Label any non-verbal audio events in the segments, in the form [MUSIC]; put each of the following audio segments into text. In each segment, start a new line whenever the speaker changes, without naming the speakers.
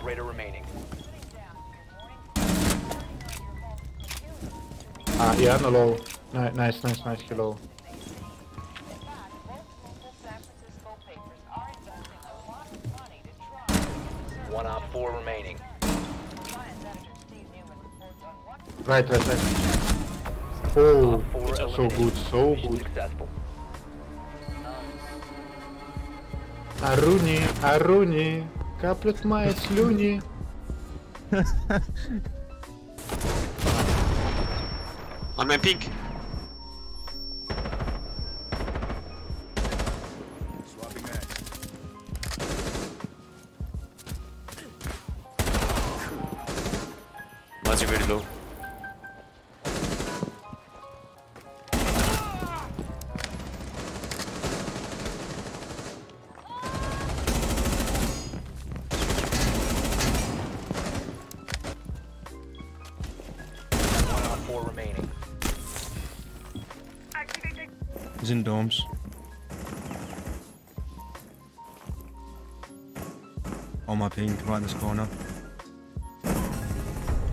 operator remaining.
Ah, uh, yeah, no low. Nice, nice, nice, nice.
One out four remaining.
Right, right, right. Oh, so good, so good. Aruni, Aruni. Каплют мои слюни.
Она пик. Let's go.
He's in dorms. On my ping, right in this corner.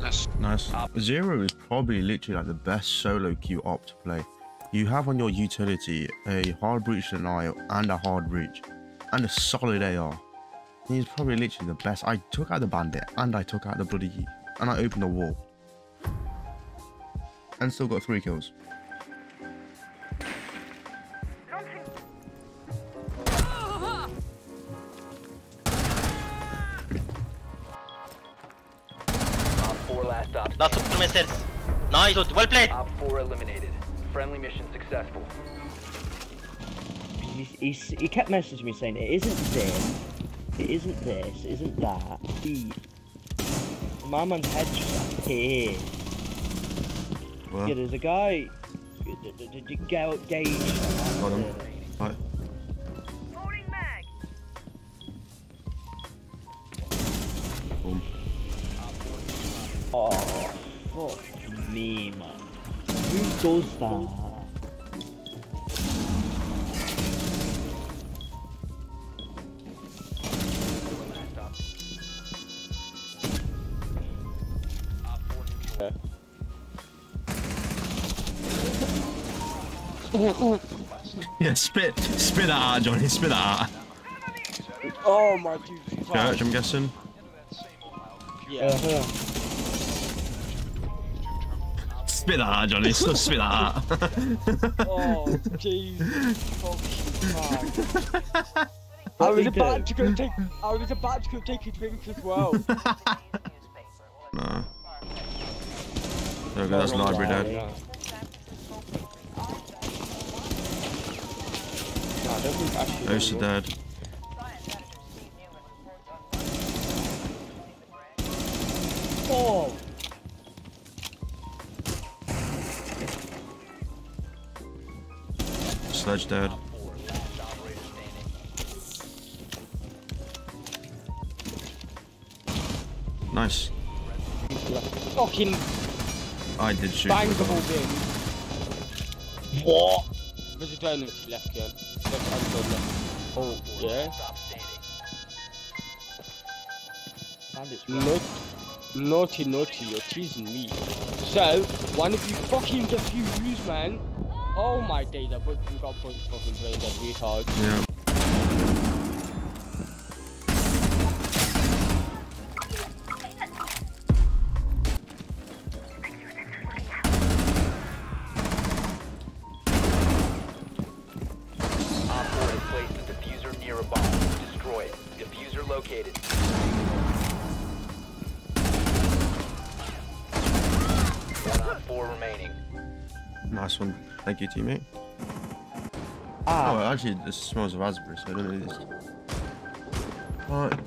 Nice.
Nice. Zero is probably literally like the best solo queue op to play. You have on your utility a hard breach denial and a hard breach and a solid AR. He's probably literally the best. I took out the bandit and I took out the bloody and I opened the wall. And still got three kills.
Four last op.
That's
standing.
the. Nice, well played.
Op four eliminated. Friendly mission successful.
He, he, he kept messaging me saying it isn't this, it isn't this, it isn't that. He, my man's headshot here.
Well,
Yeah, there's a guy. Did, did, did you go gauge?
got him.
Who does that?
Yeah, spit, spit that out, Johnny. Spit that out.
Oh my dude.
Church, I'm guessing.
Yeah.
Uh-huh.
Spit that out, Johnny. Still spit that out.
Oh Jesus fucking Christ. [LAUGHS] I was
we do?
about to go take. I was about to go take a drink as well. [LAUGHS]
no. There we go. That's library dead.
Yeah.
Nah, I don't.
Those are dead.
Oh,
Sledge dead. Nice.
Fucking
I did shoot.
bangable thing. What? Vegetarian left kill. Left hand left. Oh yeah.
Stop standing.
bandits.
Not, naughty, naughty, you're teasing me. So, one of you fucking defuse, man. Oh my days, I put got point fucking playing that retard.
Yeah.
Op placed a defuser near a bomb. Destroy it. Defuser located.
Nice one. Thank you, teammate.
Ah,
Oh, actually, this smells of raspberry, so I don't know this. Alright.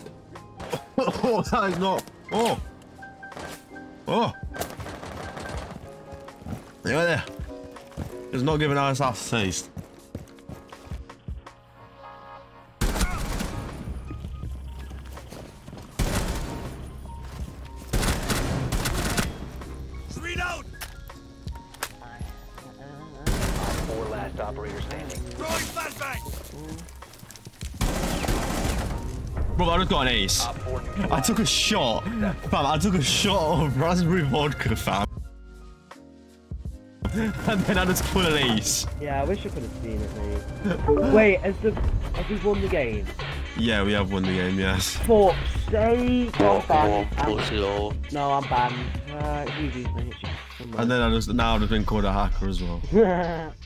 [LAUGHS] oh, that is not. Oh! Oh! Yeah, there. It's not giving us a taste.
Four last operator standing.
Bro, I just got an ace. I took a shot. Fam, I took a shot of raspberry vodka, fam. And then I just pulled an ace.
Yeah, I wish I could have seen it, mate. Wait, has the have we won the game?
Yeah, we have won the game, yes.
Fuck's sake! I'm banned.
Oh,
I'm- no, I'm banned. Uh, GG's, mate.
And then I just now I've just been called a hacker as well.
then. [LAUGHS]